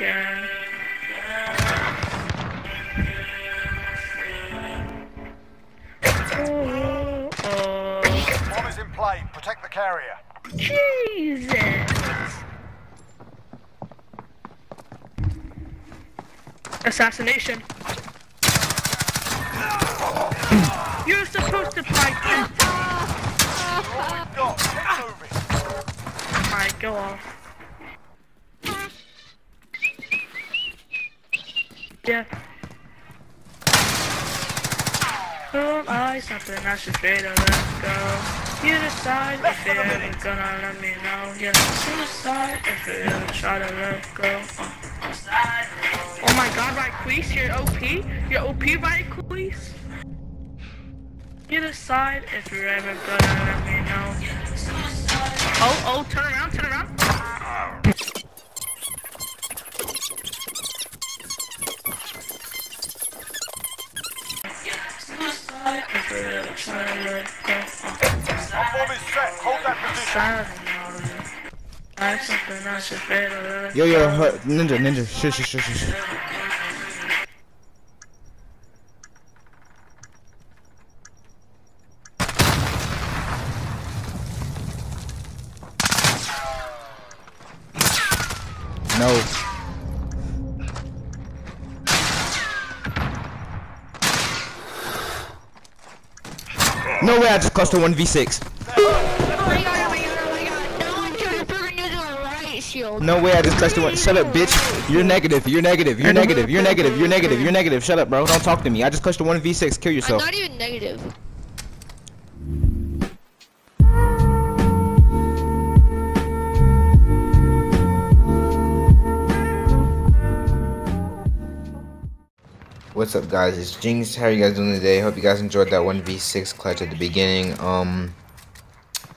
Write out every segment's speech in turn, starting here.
Oh, oh, is in play. Protect the carrier. Jesus! Assassination. You're supposed to fight them. Got. Keep moving. Oh, I something I should let go. You decide if you're ever gonna let me know. Suicide if you ever try to let go. Oh my god, right, Queese, you're OP? You're OP, right, Queese? You decide if you're ever gonna let me know. Oh, oh, turn around, turn around. Yo, yo, ninja, ninja, shh, shh, shh, shh, shh. No. No way I just clustered 1v6. Oh my god, oh my god, oh my god. No one way I just clustered one. Shut up, bitch. You're negative. You're negative. You're negative. You're negative. You're negative. You're negative. Shut up, bro. Don't talk to me. I just clustered 1v6. Kill yourself. I'm not even negative. What's up, guys? It's Jinx. How are you guys doing today? Hope you guys enjoyed that 1v6 clutch at the beginning. Um,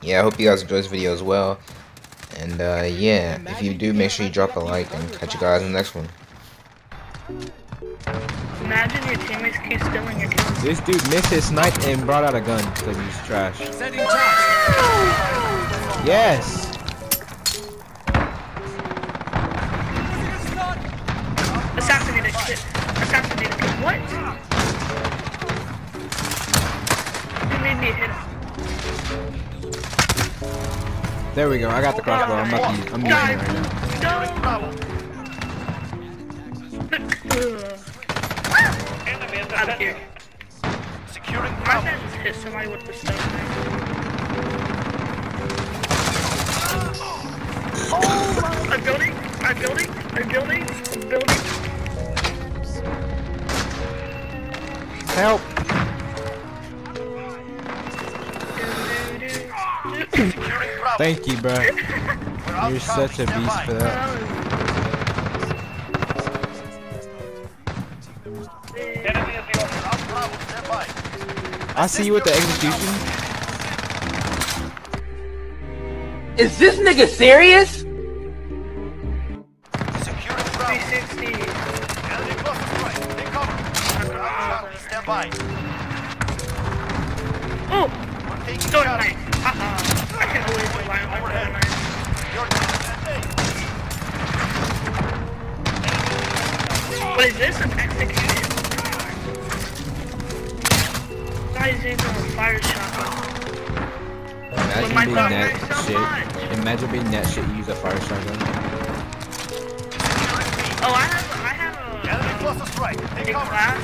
yeah, I hope you guys enjoyed this video as well. And, uh, yeah, if you do, make sure you drop a like and catch you guys in the next one. Imagine your teammates keep stealing your kills. This dude missed his snipe and brought out a gun because he's trash. Yes! There we go. I got the crossbow. I'm about to use, I'm using it right now. No! Out of here. Securing My Bravo. man just hit somebody with the stone. Oh! I'm building! I'm building! I'm building! I'm building! Help! Securing Bravo. Thank you, bro. You're such a beast for that. Enemy at the office. Out Bravo. Stand by. I see you with the execution. Is this nigga serious? Securing Bravo. 360. Enemy cluster strike. Take cover. We're outcast. Stand by. Oh! We're taking Stone Charlie. knife! Haha. I can always rely on my stone knife. Your. What is this? An execution? Guys using a fire shotgun. Imagine my being that shit. much. Imagine being that shit. You use a fire shotgun. Oh, I have, I have Enemy a, cluster strike. Take cover. class.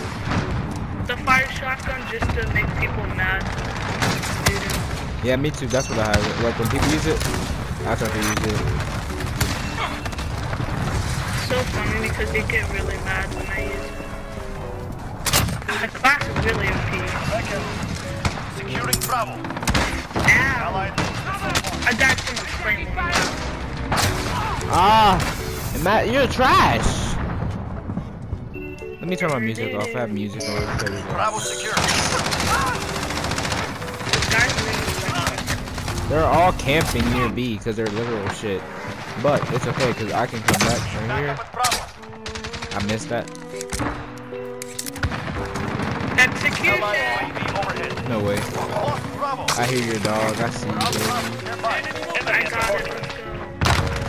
The fire shotgun just to make people mad. Dude. Yeah, me too. That's what I have. Like when people use it, I try to use it. So funny because they get really mad when I use it. The class is really OP. Securing Bravo. Ow! Allied. I died from a flame. Ah, and Matt, you're trash. Let me turn my music off. I have music on. There we go. Bravo secure. They're all camping near B because they're literal shit. But it's okay because I can come back from here. I missed that. No way. I hear your dog. I see you.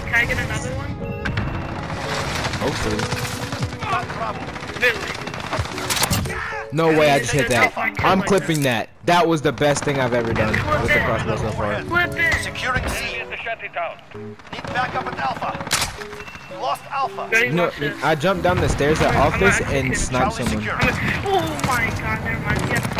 Can I get another one? Hopefully. No way, I just hit that. I'm clipping that. That was the best thing I've ever done with the crossbow so far. Securing C. in the shanty town. Need backup at Alpha. Lost Alpha. Ready, You know. I jumped down the stairs at office and sniped someone. secure. I'm like, oh my god, never mind.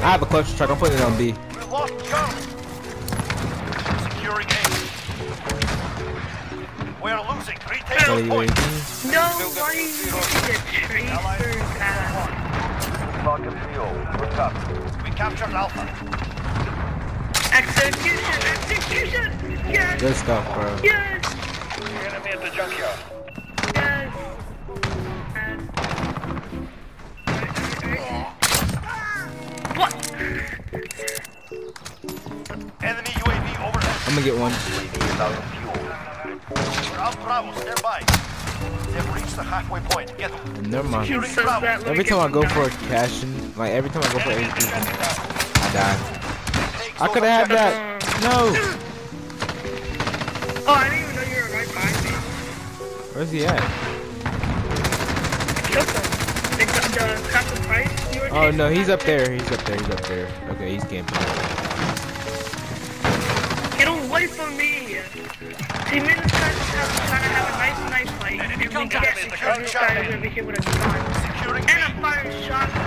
I have a clutch truck. I'm putting it on B. We lost Charlie. Securing A. We're losing. Retake Ready, those ready. points. No, why you get tracers at? We captured Alpha. Execution! Execution! Yes! Good stuff, bro. Yes! Enemy at the junkyard. Yes! What? Enemy UAV overhead. I'm gonna get one. UAV is out of fuel. Out Bravo. Stand by. They've reached the halfway point. Get them. Never mind. Securing Says Bravo. that, Every time I go for a cash in, like every time I go for Enemy in the execution, shanty town. I die. I could have had that. No. Oh, Where's he at? Killed them. The, the Captain Price you were Oh no, he's up there. He's up there. He's up there. Okay, he's camping. Get away from me! See, me and this guy just have, trying to have a nice, nice fight, and we contact get me, the because this guy is over here with a gun. And B. a fire shotgun.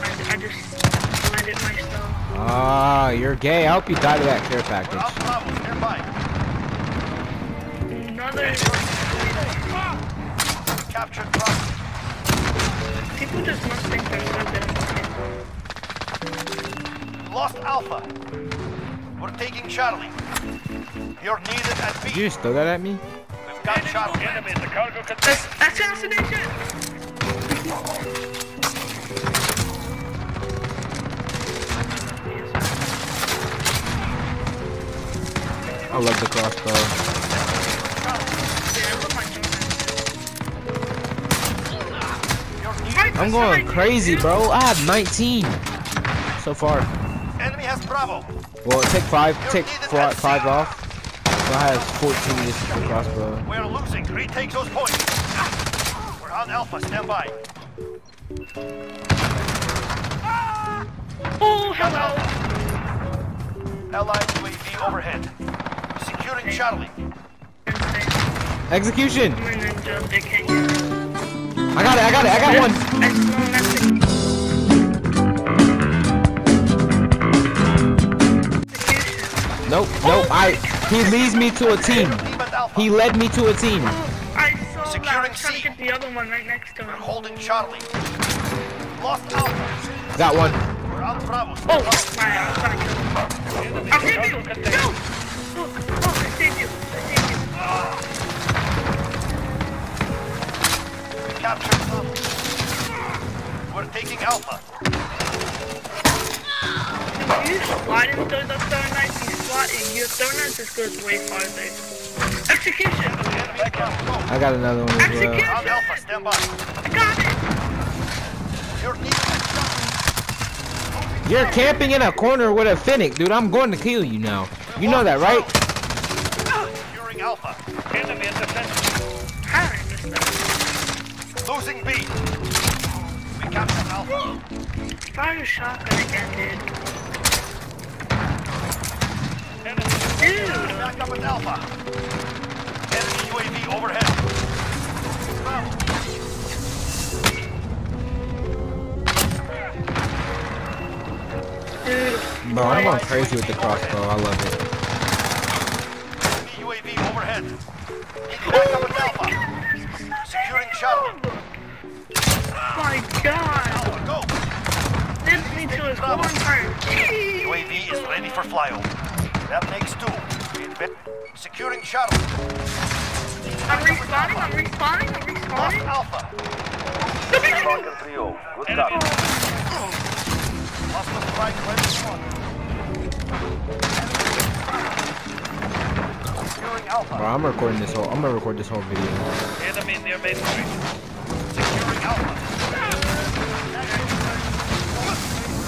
I, I just blinded myself. Ah, you're gay. I hope you die to that care We're package. Captured Bravo. People just must think they're so good We lost Alpha. We're taking Charlie. You're needed at Did you just throw that at me? We've got Charlie. Enemy at the cargo container. That's assassination! I love the crossbow. I'm going crazy, bro. I have 19 so far. Enemy has Bravo. Well, take five, take four, five off. So I have 14 just for crossbow. We're losing. Retake those points. We're on Alpha. Stand by. Oh, hello! Allied UAV overhead. Securing Charlie. Insane. Execution! I got it, I got it, I got one! Nope, nope, I, he leads me to a team. Team at Alpha. He led me to a team. I saw that. I Securing was trying to get the other one right next to him. holding Charlie. Lost Alpha. Got one. We're on Bravo. Oh, Stand I was trying to kill him. I'll save you! No! I saved you. I saved you. Captured Bravo. We're taking Alpha. You slide into the throw knife, you slide, your throw knife just goes way farther. Execution! Enemy Bravo. I got another one as We're well. on Alpha. Stand by. I got it! You're needed. You're camping in a corner with a Fennec, dude. I'm going to kill you now. You know that, right? Securing Alpha. Enemy at the center. How did I miss that? Losing B. We captured Alpha. Fire shotgun again, dude. Enemy. Dude! Back up at Alpha. Enemy UAV overhead. Bravo. Dude. Bro, I'm going crazy with the crossbow. I love it. UAV overhead. Back up at Alpha. Securing Charlie. Lift me to his one heart. UAV is ready for flyover. That makes two. We. Securing Charlie. I'm respawning, I'm respawning, I'm Lost respawning. Alpha. Falcon 3-0. Good copy. Lost the strike. Ready to. Securing Alpha. Bro, I'm recording this whole. I'm gonna record this whole video. Enemy near main street. Securing Alpha.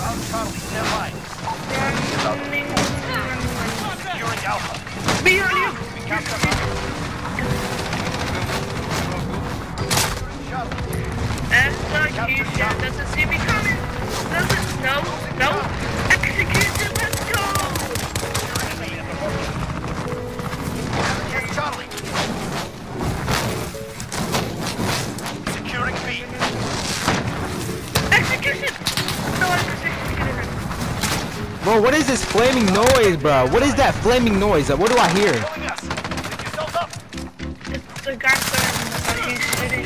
Ground Charlie, stand by. Execution. Doesn't see me coming. Doesn't. No. No. Execution. Bro, what is this flaming noise, bro? What is that flaming noise? What do I hear? Killing us. Pick yourselves up. It's the guy. Uh, he's shooting.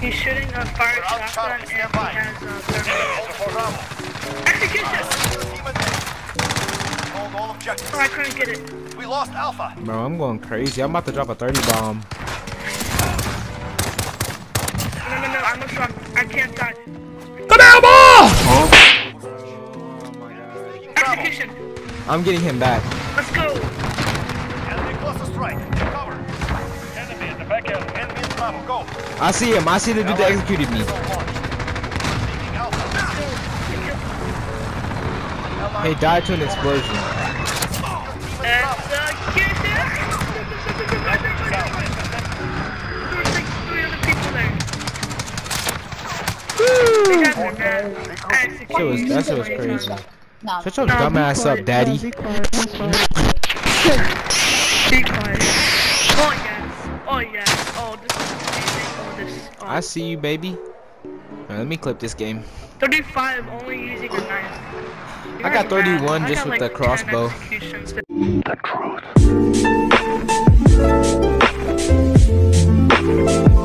He's shooting a fire shotgun and he has a thermal. Hold for Bravo. Execution. Team advance. Hold all objectives. Oh, I couldn't get it. We lost Alpha. Bro, I'm going crazy. I'm about to drop a 30 bomb. No, no, no. I'm a shot. I can't die. Execution. I'm getting him back. Let's go. Enemy cluster strike. Take cover. Enemy in the back alley. Enemy in Bravo. Go. I see him. I see the dude that executed me. Missile launch. Taking Alpha. Hey, died to an explosion. Team in Bravo. Execution. There was like three other people there. They got me, man. That shit was, that shit was crazy. No. Shut your dumb ass up, daddy. Be quiet. Be quiet. Oh yes. Oh yes. Oh, this is amazing. Oh, this. Oh. I see you, baby. Alright, let me clip this game. 35 only using a knife. I got 31 I just got, with like, the crossbow. The truth.